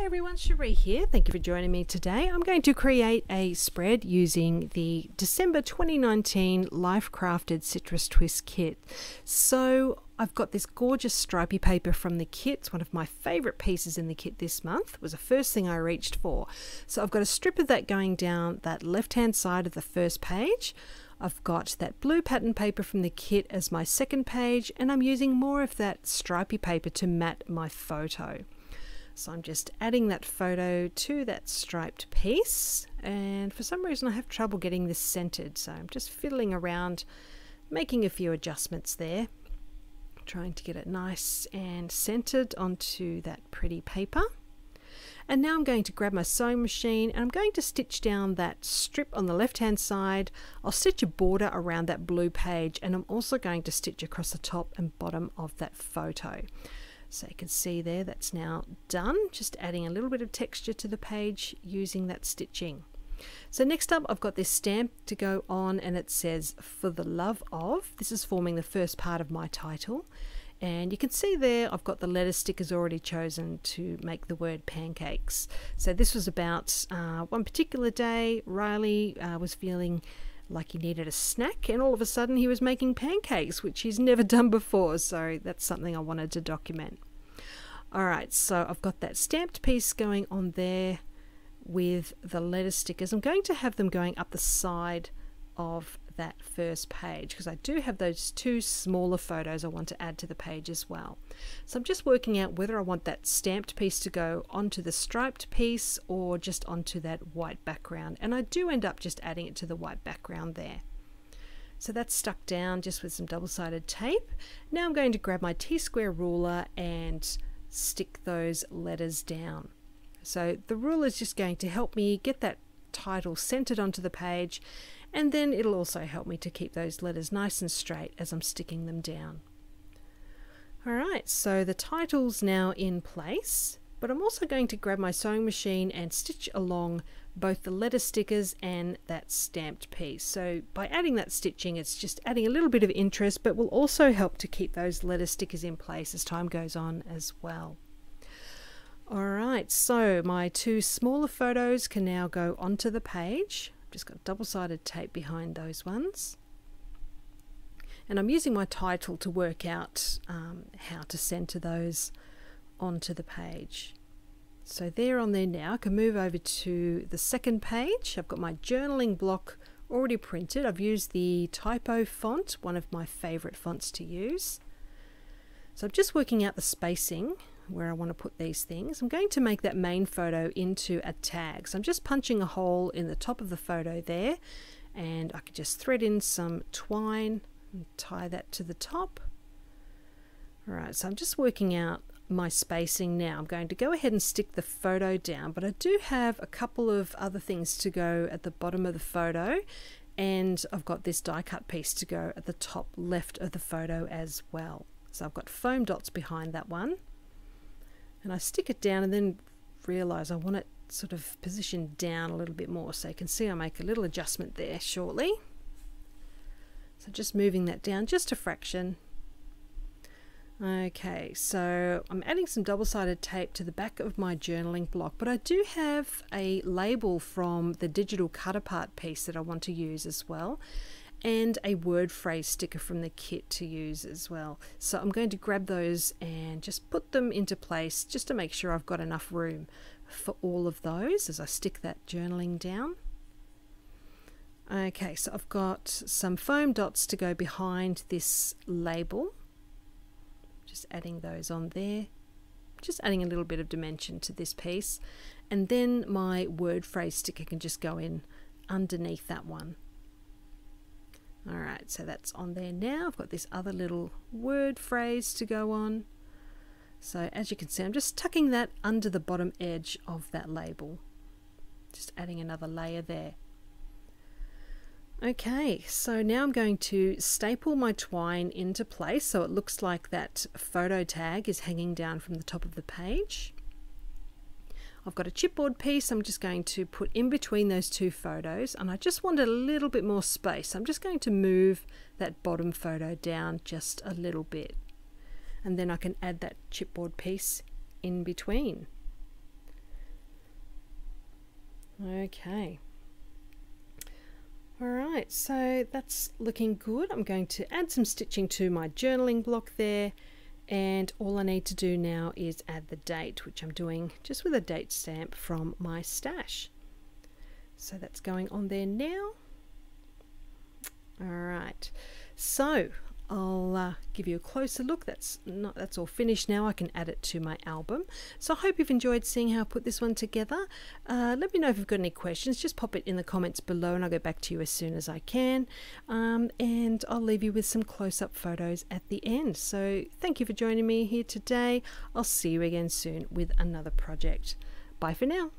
Hey everyone, Sheree here. Thank you for joining me today. I'm going to create a spread using the December 2019 Life Crafted Citrus Twist kit. So I've got this gorgeous stripy paper from the kit. It's one of my favourite pieces in the kit this month. It was the first thing I reached for. So I've got a strip of that going down that left hand side of the first page. I've got that blue pattern paper from the kit as my second page and I'm using more of that stripy paper to mat my photo. So I'm just adding that photo to that striped piece and for some reason I have trouble getting this centered so I'm just fiddling around making a few adjustments there trying to get it nice and centered onto that pretty paper and now I'm going to grab my sewing machine and I'm going to stitch down that strip on the left hand side. I'll stitch a border around that blue page and I'm also going to stitch across the top and bottom of that photo. So you can see there that's now done, just adding a little bit of texture to the page using that stitching. So next up I've got this stamp to go on and it says for the love of. This is forming the first part of my title. And you can see there I've got the letter stickers already chosen to make the word pancakes. So this was about uh, one particular day Riley uh, was feeling like he needed a snack, and all of a sudden he was making pancakes, which he's never done before. So that's something I wanted to document. Alright, so I've got that stamped piece going on there with the letter stickers. I'm going to have them going up the side of that first page because I do have those two smaller photos I want to add to the page as well. So I'm just working out whether I want that stamped piece to go onto the striped piece or just onto that white background and I do end up just adding it to the white background there. So that's stuck down just with some double-sided tape. Now I'm going to grab my T-square ruler and stick those letters down. So the ruler is just going to help me get that title centered onto the page and then it'll also help me to keep those letters nice and straight as I'm sticking them down. Alright, so the title's now in place, but I'm also going to grab my sewing machine and stitch along both the letter stickers and that stamped piece. So by adding that stitching, it's just adding a little bit of interest, but will also help to keep those letter stickers in place as time goes on as well. Alright, so my two smaller photos can now go onto the page just got double-sided tape behind those ones. And I'm using my title to work out um, how to center those onto the page. So they're on there now. I can move over to the second page. I've got my journaling block already printed. I've used the typo font one of my favorite fonts to use. So I'm just working out the spacing where I want to put these things. I'm going to make that main photo into a tag. So I'm just punching a hole in the top of the photo there and I can just thread in some twine and tie that to the top. Alright, so I'm just working out my spacing now. I'm going to go ahead and stick the photo down, but I do have a couple of other things to go at the bottom of the photo and I've got this die cut piece to go at the top left of the photo as well. So I've got foam dots behind that one and I stick it down and then realize I want it sort of positioned down a little bit more. So you can see I make a little adjustment there shortly. So just moving that down just a fraction. Okay so I'm adding some double-sided tape to the back of my journaling block but I do have a label from the digital cut apart piece that I want to use as well and a word phrase sticker from the kit to use as well. So I'm going to grab those and just put them into place just to make sure I've got enough room for all of those as I stick that journaling down. Okay, so I've got some foam dots to go behind this label. Just adding those on there. Just adding a little bit of dimension to this piece. And then my word phrase sticker can just go in underneath that one. Alright, so that's on there now. I've got this other little word phrase to go on. So as you can see, I'm just tucking that under the bottom edge of that label. Just adding another layer there. Okay, so now I'm going to staple my twine into place so it looks like that photo tag is hanging down from the top of the page. I've got a chipboard piece I'm just going to put in between those two photos and I just wanted a little bit more space. I'm just going to move that bottom photo down just a little bit and then I can add that chipboard piece in between. Okay. Alright, so that's looking good. I'm going to add some stitching to my journaling block there and all I need to do now is add the date which I'm doing just with a date stamp from my stash. So that's going on there now. Alright, so I'll uh, give you a closer look. That's not that's all finished now. I can add it to my album. So I hope you've enjoyed seeing how I put this one together. Uh, let me know if you've got any questions. Just pop it in the comments below and I'll get back to you as soon as I can. Um, and I'll leave you with some close-up photos at the end. So thank you for joining me here today. I'll see you again soon with another project. Bye for now.